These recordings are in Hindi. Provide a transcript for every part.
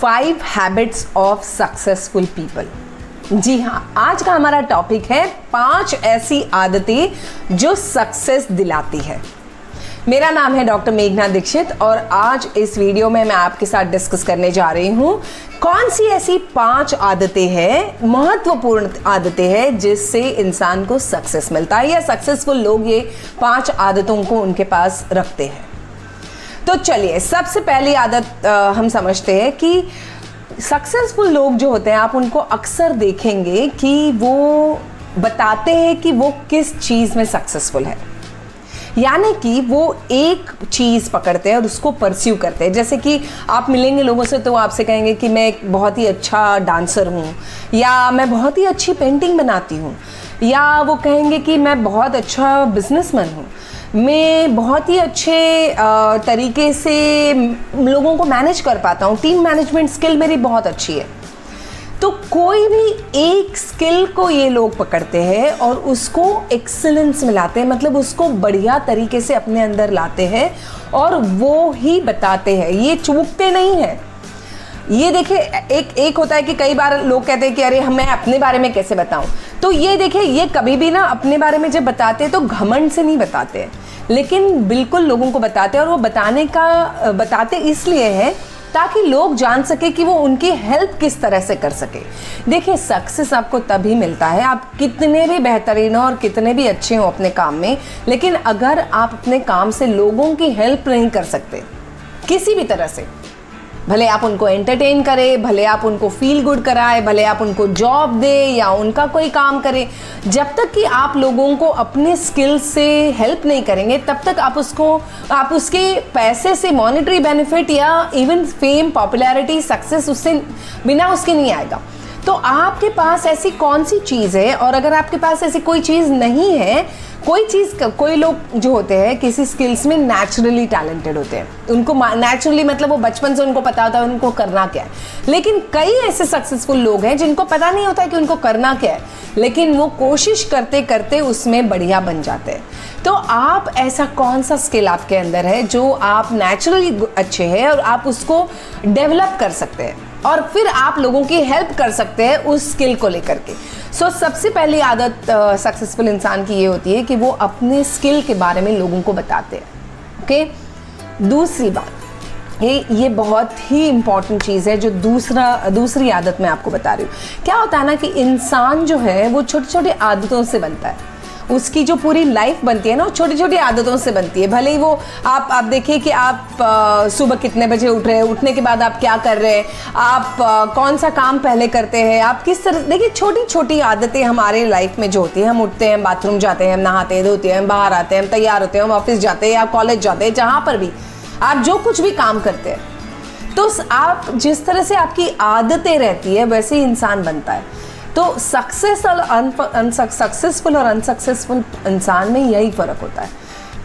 Five habits of successful people जी हाँ आज का हमारा टॉपिक है पाँच ऐसी आदतें जो सक्सेस दिलाती है। मेरा नाम है डॉक्टर मेघना दीक्षित और आज इस वीडियो में मैं आपके साथ डिस्कस करने जा रही हूँ। कौन सी ऐसी पाँच आदतें हैं, महत्वपूर्ण आदतें हैं जिससे इंसान को सक्सेस मिलता है या सक्सेसफुल लोग ये पाँच आदतों को उनके पास रखते हैं? तो चलिए सबसे पहली आदत आ, हम समझते हैं कि सक्सेसफुल लोग जो होते हैं आप उनको अक्सर देखेंगे कि वो बताते हैं कि वो किस चीज़ में सक्सेसफुल है। यानी कि वो एक चीज़ पकड़ते हैं और उसको परस्यू करते हैं। जैसे कि आप मिलेंगे लोगों से तो वो आपसे कहेंगे कि मैं एक बहुत ही अच्छा डांसर हूँ या मैं बहुत ही अच्छी पेंटिंग बनाती हूँ या वो कहेंगे कि मैं बहुत अच्छा बिजनेसमैन हूँ। मैं बहुत ही अच्छे तरीके से लोगों को मैनेज कर पाता हूँ। टीम मैनेजमेंट स्किल मेरी बहुत अच्छी है। तो कोई भी एक स्किल को ये लोग पकड़ते हैं और उसको एक्सलेंस में लाते हैं मतलब उसको बढ़िया तरीके से अपने अंदर लाते हैं और वो ही बताते हैं। ये चूकते नहीं हैं। ये देखिए, एक एक होता है कि कई बार लोग कहते हैं कि अरे, मैं अपने बारे में कैसे बताऊँ? तो ये देखिए, ये कभी भी ना अपने बारे में जब बताते हैं तो घमंड से नहीं बताते हैं। लेकिन बिल्कुल लोगों को बताते हैं और वो बताने का बताते इसलिए हैं ताकि लोग जान सके कि वो उनकी हेल्प किस तरह से कर सके। देखिए, सक्सेस आपको तभी मिलता है, आप कितने भी बेहतरीन हो और कितने भी अच्छे हो अपने काम में, लेकिन अगर आप अपने काम से लोगों की हेल्प नहीं कर सकते, किसी भी तरह से भले आप उनको एंटरटेन करें, भले आप उनको फील गुड कराए, भले आप उनको जॉब दे या उनका कोई काम करें, जब तक कि आप लोगों को अपने स्किल से हेल्प नहीं करेंगे, तब तक आप उसको, आप उसके पैसे से मॉनिटरी बेनिफिट या इवन फेम पॉपुलैरिटी सक्सेस उससे बिना उसके नहीं आएगा। तो आपके पास ऐसी कौन सी चीज़ है? और अगर आपके पास ऐसी कोई चीज़ नहीं है कोई चीज़ कोई लोग जो होते हैं, किसी स्किल्स में नेचुरली टैलेंटेड होते हैं। उनको नेचुरली मतलब वो बचपन से उनको पता होता है उनको करना क्या है। लेकिन कई ऐसे सक्सेसफुल लोग हैं जिनको पता नहीं होता है कि उनको करना क्या है, लेकिन वो कोशिश करते करते उसमें बढ़िया बन जाते हैं। तो आप ऐसा कौन सा स्किल आपके अंदर है जो आप नेचुरली अच्छे हैं और आप उसको डेवलप कर सकते हैं? और फिर आप लोगों की हेल्प कर सकते हैं उस स्किल को लेकर के। सो so, सबसे पहली आदत सक्सेसफुल इंसान की ये होती है कि वो अपने स्किल के बारे में लोगों को बताते हैं ओके okay? दूसरी बात ये ये बहुत ही इंपॉर्टेंट चीज़ है जो दूसरा दूसरी आदत मैं आपको बता रही हूँ क्या होता है ना कि इंसान जो है वो छोटी छोटी आदतों से बनता है उसकी जो पूरी लाइफ बनती है ना छोटी छोटी आदतों से बनती है। भले ही वो आप आप देखिए कि आप सुबह कितने बजे उठ रहे हैं उठने के बाद आप क्या कर रहे हैं आप आ, कौन सा काम पहले करते हैं आप किस तरह देखिए छोटी छोटी आदतें हमारे लाइफ में जो होती है हम उठते हैं बाथरूम जाते हैं हम नहाते हैं धोते हैं हम बाहर आते हैं हम तैयार होते हैं हम ऑफ़िस जाते हैं या कॉलेज जाते हैं जहाँ पर भी आप जो कुछ भी काम करते हैं तो आप जिस तरह से आपकी आदतें रहती है वैसे इंसान बनता है। तो सक्सेस और सक्सेसफुल और अनसक्सेसफुल इंसान में यही फ़र्क होता है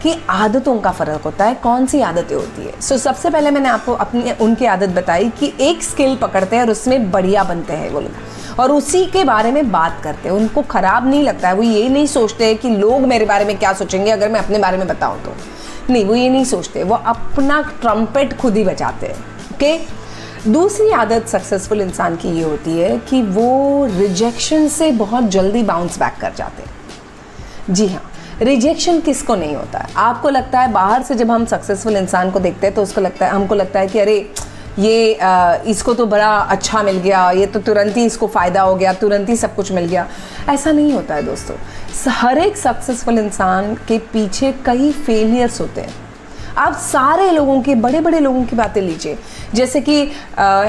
कि आदतों का फ़र्क होता है कौन सी आदतें होती है। सो so, सबसे पहले मैंने आपको अपनी उनकी आदत बताई कि एक स्किल पकड़ते हैं और उसमें बढ़िया बनते हैं वो लोग। और उसी के बारे में बात करते हैं। उनको ख़राब नहीं लगता है वो ये नहीं सोचते हैं कि लोग मेरे बारे में क्या सोचेंगे अगर मैं अपने बारे में बताऊँ तो। नहीं वो ये नहीं सोचते। वो अपना ट्रम्पेट खुद ही बजाते हैं। Okay okay? दूसरी आदत सक्सेसफुल इंसान की ये होती है कि वो रिजेक्शन से बहुत जल्दी बाउंस बैक कर जाते हैं। जी हाँ रिजेक्शन किसको नहीं होता है? आपको लगता है बाहर से जब हम सक्सेसफुल इंसान को देखते हैं तो उसको लगता है हमको लगता है कि अरे ये आ, इसको तो बड़ा अच्छा मिल गया ये तो तुरंत ही इसको फ़ायदा हो गया तुरंत ही सब कुछ मिल गया। ऐसा नहीं होता है दोस्तों। हर एक सक्सेसफुल इंसान के पीछे कई फेलियर्स होते हैं। आप सारे लोगों के बड़े बड़े लोगों की बातें लीजिए। जैसे कि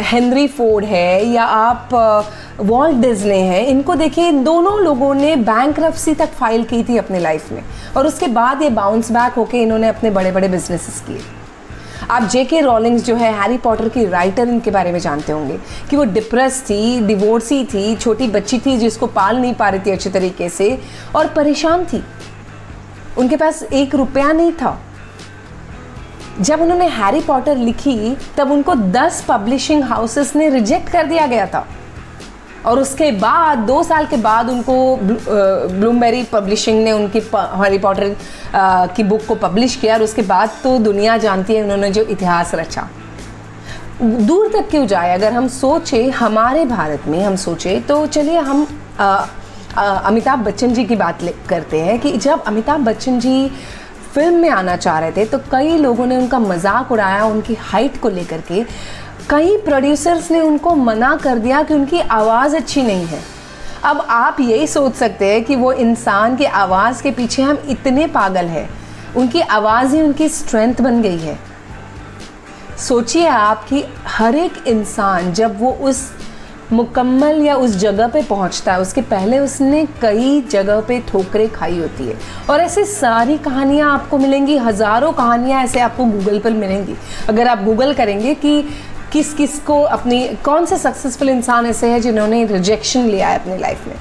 हेनरी फोर्ड है या आप वॉल्ट डिजने हैं, इनको देखिए, इन दोनों लोगों ने बैंक तक फ़ाइल की थी अपने लाइफ में। और उसके बाद ये बाउंस बैक होके इन्होंने अपने बड़े बड़े बिजनेसेस किए। आप जे के रॉलिंग्स जो है, हैरी पॉटर की राइटर, इनके बारे में जानते होंगे कि वो डिप्रेस थी, डिवोर्सी थी, छोटी बच्ची थी जिसको पाल नहीं पा रही थी अच्छे तरीके से और परेशान थी। उनके पास एक रुपया नहीं था। जब उन्होंने हैरी पॉटर लिखी, तब उनको 10 पब्लिशिंग हाउसेस ने रिजेक्ट कर दिया गया था। और उसके बाद, दो साल के बाद उनको ब्लूमबेरी पब्लिशिंग ने उनकी हैरी पॉटर की बुक को पब्लिश किया और उसके बाद तो दुनिया जानती है उन्होंने जो इतिहास रचा। दूर तक क्यों जाए? अगर हम सोचे, हमारे भारत में हम सोचे तो चलिए हम अमिताभ बच्चन जी की बात करते हैं कि जब अमिताभ बच्चन जी फ़िल्म में आना चाह रहे थे तो कई लोगों ने उनका मज़ाक उड़ाया, उनकी हाइट को लेकर के। कई प्रोड्यूसर्स ने उनको मना कर दिया कि उनकी आवाज़ अच्छी नहीं है। अब आप यही सोच सकते हैं कि वो इंसान की आवाज़ के पीछे हम इतने पागल हैं। उनकी आवाज़ ही उनकी स्ट्रेंथ बन गई है। सोचिए आप कि हर एक इंसान जब वो उस मुकम्मल या उस जगह पे पहुँचता है। उसके पहले उसने कई जगह पे ठोकरें खाई होती है। और ऐसे सारी कहानियाँ आपको मिलेंगी, हज़ारों कहानियाँ ऐसे आपको गूगल पर मिलेंगी। अगर आप गूगल करेंगे कि किस किस को अपनी, कौन से सक्सेसफुल इंसान ऐसे हैं जिन्होंने रिजेक्शन लिया है अपनी लाइफ में?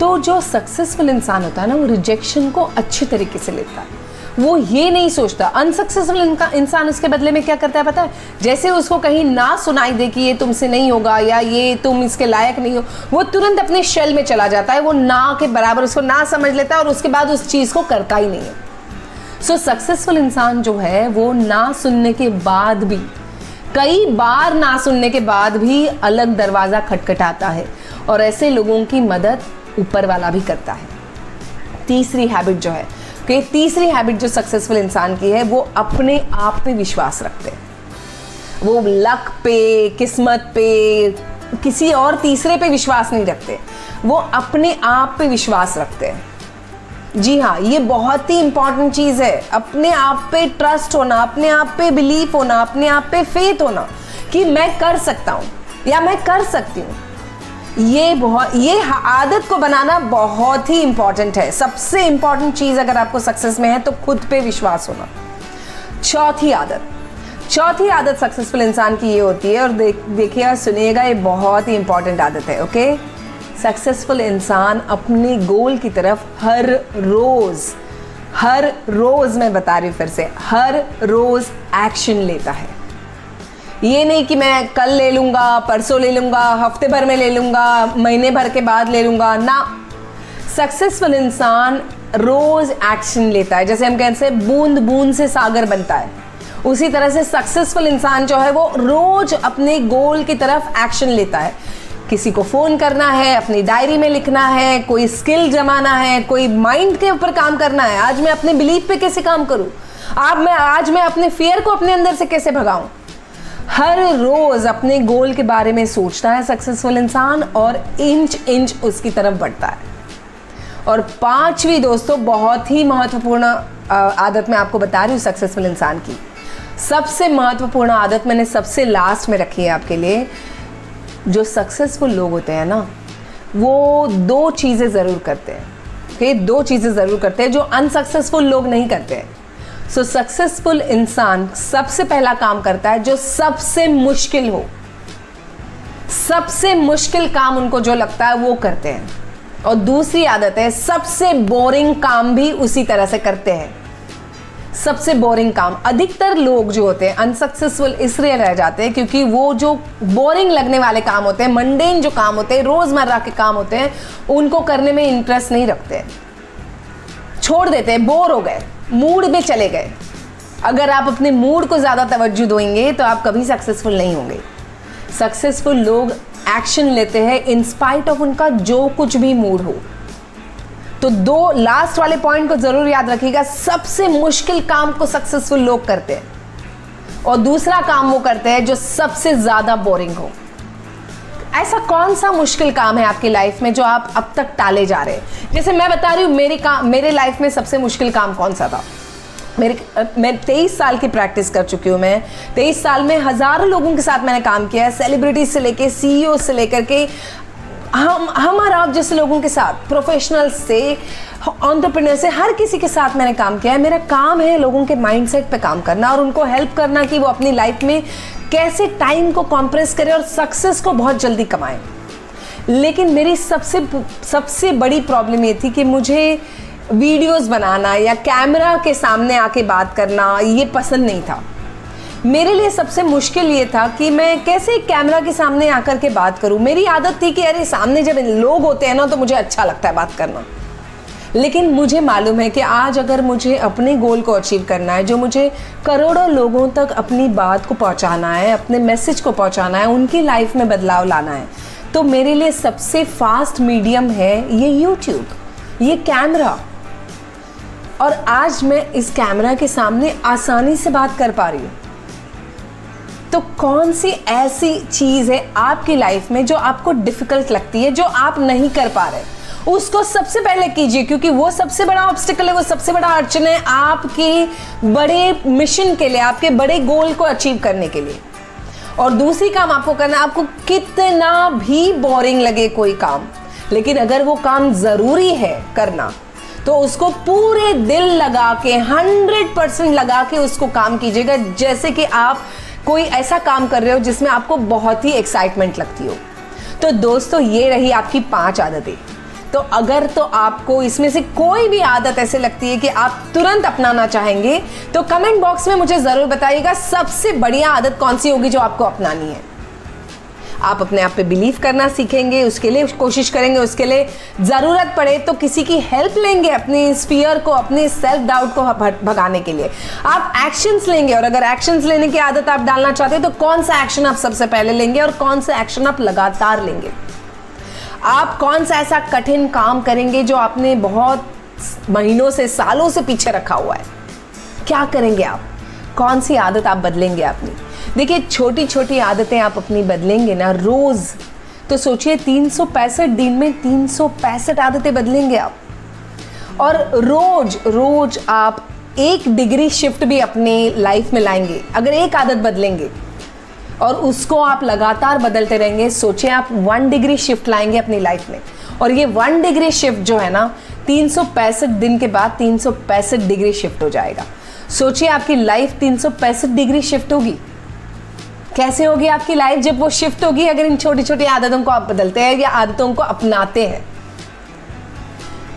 तो जो सक्सेसफुल इंसान होता है ना, वो रिजेक्शन को अच्छे तरीके से लेता है। वो ये नहीं सोचता। अनसक्सेसफुल इंसान उसके बदले में क्या करता है पता है? जैसे उसको कहीं ना सुनाई दे कि ये तुमसे नहीं होगा या ये तुम इसके लायक नहीं हो, वो तुरंत अपने शेल में चला जाता है। वो ना के बराबर उसको ना समझ लेता है और उसके बाद उस चीज़ को करता ही नहीं है। सो सक्सेसफुल इंसान जो है, वो ना सुनने के बाद भी, कई बार ना सुनने के बाद भी अलग दरवाज़ा खटखटाता है और ऐसे लोगों की मदद ऊपर वाला भी करता है। तीसरी हैबिट जो है कि तीसरी हैबिट जो सक्सेसफुल इंसान की है, वो अपने आप पे विश्वास रखते हैं। वो लक पे, किस्मत पे, किसी और तीसरे पे विश्वास नहीं रखते। वो अपने आप पे विश्वास रखते हैं। जी हाँ ये बहुत ही इंपॉर्टेंट चीज़ है। अपने आप पे ट्रस्ट होना, अपने आप पे बिलीफ होना, अपने आप पे फेथ होना कि मैं कर सकता हूँ, या मैं कर सकती हूँ। ये बहुत, ये आदत को बनाना बहुत ही इंपॉर्टेंट है। सबसे इंपॉर्टेंट चीज़ अगर आपको सक्सेस में है तो खुद पे विश्वास होना। चौथी आदत। चौथी आदत सक्सेसफुल इंसान की ये होती है, और देख देखिएगा सुनिएगा, ये बहुत ही इंपॉर्टेंट आदत है ओके सक्सेसफुल इंसान अपने गोल की तरफ़ हर रोज़ हर रोज़, मैं बता रही हूँ फिर से, हर रोज़ एक्शन लेता है। ये नहीं कि मैं कल ले लूँगा, परसों ले लूँगा, हफ़्ते भर में ले लूँगा, महीने भर के बाद ले लूँगा। ना सक्सेसफुल इंसान रोज़ एक्शन लेता है। जैसे हम कहते हैं, बूंद बूंद से सागर बनता है। उसी तरह से सक्सेसफुल इंसान जो है, वो रोज अपने गोल की तरफ़ एक्शन लेता है। किसी को फ़ोन करना है, अपनी डायरी में लिखना है, कोई स्किल जमाना है, कोई माइंड के ऊपर काम करना है। आज मैं अपने बिलीफ पे कैसे काम करूँ? आप मैं, आज मैं अपने फियर को अपने अंदर से कैसे भगाऊं? हर रोज अपने गोल के बारे में सोचता है सक्सेसफुल इंसान और इंच इंच उसकी तरफ़ बढ़ता है। और पांचवी दोस्तों बहुत ही महत्वपूर्ण आदत मैं आपको बता रही हूँ सक्सेसफुल इंसान की। सबसे महत्वपूर्ण आदत मैंने सबसे लास्ट में रखी है आपके लिए। जो सक्सेसफुल लोग होते हैं ना, वो दो चीज़ें ज़रूर करते हैं। okay? दो चीज़ें ज़रूर करते हैं जो अनसक्सेसफुल लोग नहीं करते हैं। सो सक्सेसफुल इंसान सबसे पहला काम करता है जो सबसे मुश्किल हो। सबसे मुश्किल काम उनको जो लगता है वो करते हैं। और दूसरी आदत है, सबसे बोरिंग काम भी उसी तरह से करते हैं। सबसे बोरिंग काम। अधिकतर लोग जो होते हैं अनसक्सेसफुल इसलिए रह जाते हैं क्योंकि वो जो बोरिंग लगने वाले काम होते हैं मंडेन जो काम होते हैं, रोज़मर्रा के काम होते हैं, उनको करने में इंटरेस्ट नहीं रखते। छोड़ देते हैं बोर हो गए। मूड में चले गए। अगर आप अपने मूड को ज़्यादा तवज्जो देंगे तो आप कभी सक्सेसफुल नहीं होंगे। सक्सेसफुल लोग एक्शन लेते हैं इंस्पाइट ऑफ़ उनका जो कुछ भी मूड हो। तो दो लास्ट वाले पॉइंट को ज़रूर याद रखिएगा। सबसे मुश्किल काम को सक्सेसफुल लोग करते हैं। और दूसरा काम वो करते हैं जो सबसे ज़्यादा बोरिंग हो। ऐसा कौन सा मुश्किल काम है आपकी लाइफ में जो आप अब तक टाले जा रहे हैं? जैसे मैं बता रही हूँ, मेरे काम मेरे लाइफ में सबसे मुश्किल काम कौन सा था? मेरे मैं तेईस साल की प्रैक्टिस कर चुकी हूँ मैं। तेईस साल में हज़ारों लोगों के साथ मैंने काम किया है सेलिब्रिटीज से लेके सीईओ से लेकर के, हम हम और आप जैसे लोगों के साथ प्रोफेशनल से ऑन्टरप्रिनर से, हर किसी के साथ मैंने काम किया है। मेरा काम है लोगों के माइंडसेट पे काम करना और उनको हेल्प करना कि वो अपनी लाइफ में कैसे टाइम को कॉम्प्रेस करें और सक्सेस को बहुत जल्दी कमाएँ। लेकिन मेरी सबसे सबसे बड़ी प्रॉब्लम ये थी कि मुझे वीडियोस बनाना या कैमरा के सामने आके बात करना, ये पसंद नहीं था। मेरे लिए सबसे मुश्किल ये था कि मैं कैसे कैमरा के सामने आकर के बात करूँ। मेरी आदत थी कि अरे सामने जब लोग होते हैं ना तो मुझे अच्छा लगता है बात करना। लेकिन मुझे मालूम है कि आज अगर मुझे अपने गोल को अचीव करना है, जो मुझे करोड़ों लोगों तक अपनी बात को पहुंचाना है, अपने मैसेज को पहुंचाना है, उनकी लाइफ में बदलाव लाना है तो मेरे लिए सबसे फास्ट मीडियम है ये यूट्यूब ये कैमरा और आज मैं इस कैमरा के सामने आसानी से बात कर पा रही हूँ। तो कौन सी ऐसी चीज़ है आपकी लाइफ में जो आपको डिफ़िकल्ट लगती है, जो आप नहीं कर पा रहे? उसको सबसे पहले कीजिए, क्योंकि वो सबसे बड़ा ऑब्स्टिकल है, वो सबसे बड़ा अड़चन है आपके बड़े मिशन के लिए, आपके बड़े गोल को अचीव करने के लिए। और दूसरी काम आपको करना आपको कितना भी बोरिंग लगे कोई काम, लेकिन अगर वो काम ज़रूरी है करना तो उसको पूरे दिल लगा के हंड्रेड परसेंट लगा के उसको काम कीजिएगा, जैसे कि आप कोई ऐसा काम कर रहे हो जिसमें आपको बहुत ही एक्साइटमेंट लगती हो। तो दोस्तों, ये रही आपकी पाँच आदतें। तो अगर तो आपको इसमें से कोई भी आदत ऐसे लगती है कि आप तुरंत अपनाना चाहेंगे तो कमेंट बॉक्स में मुझे ज़रूर बताइएगा सबसे बढ़िया आदत कौन सी होगी जो आपको अपनानी है। आप अपने आप पे बिलीव करना सीखेंगे, उसके लिए कोशिश करेंगे, उसके लिए ज़रूरत पड़े तो किसी की हेल्प लेंगे अपनी स्पीयर को, अपने सेल्फ डाउट को भगाने के लिए। आप एक्शंस लेंगे और अगर एक्शंस लेने की आदत आप डालना चाहते हैं तो कौन सा एक्शन आप सबसे पहले लेंगे और कौन सा एक्शन आप लगातार लेंगे? आप कौन सा ऐसा कठिन काम करेंगे जो आपने बहुत महीनों से, सालों से पीछे रखा हुआ है? क्या करेंगे आप? कौन सी आदत आप बदलेंगे अपनी? देखिए छोटी छोटी आदतें आप अपनी बदलेंगे ना रोज। तो सोचिए, तीन सौ पैंसठ दिन में तीन सौ पैंसठ आदतें बदलेंगे आप। और रोज रोज आप एक डिग्री शिफ्ट भी अपने लाइफ में लाएँगे। अगर एक आदत बदलेंगे और उसको आप लगातार बदलते रहेंगे। सोचिए आप वन डिग्री शिफ्ट लाएँगे अपनी लाइफ में। और ये वन डिग्री शिफ्ट जो है ना, तीन सौ पैंसठ दिन के बाद तीन सौ पैंसठ डिग्री शिफ्ट हो जाएगा। सोचिए आपकी लाइफ तीन सौ पैंसठ डिग्री शिफ्ट होगी। कैसे होगी आपकी लाइफ जब वो शिफ्ट होगी, अगर इन छोटी छोटी आदतों को आप बदलते हैं या आदतों को अपनाते हैं।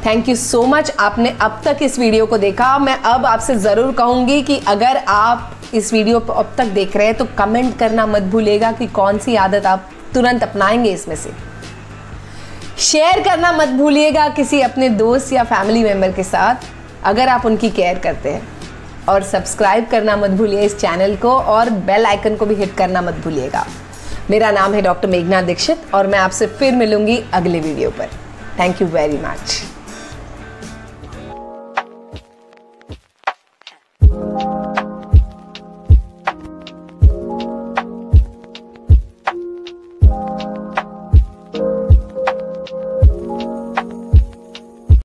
थैंक यू सो मच आपने अब तक इस वीडियो को देखा। मैं अब आपसे ज़रूर कहूँगी कि अगर आप इस वीडियो को अब तक देख रहे हैं तो कमेंट करना मत भूलेगा कि कौन सी आदत आप तुरंत अपनाएँगे इसमें से। शेयर करना मत भूलिएगा किसी अपने दोस्त या फैमिली मेंबर के साथ, अगर आप उनकी केयर करते हैं। और सब्सक्राइब करना मत भूलिए इस चैनल को, और बेल आइकन को भी हिट करना मत भूलिएगा। मेरा नाम है डॉक्टर मेघना दीक्षित, और मैं आपसे फिर मिलूँगी अगले वीडियो पर। Thank you very much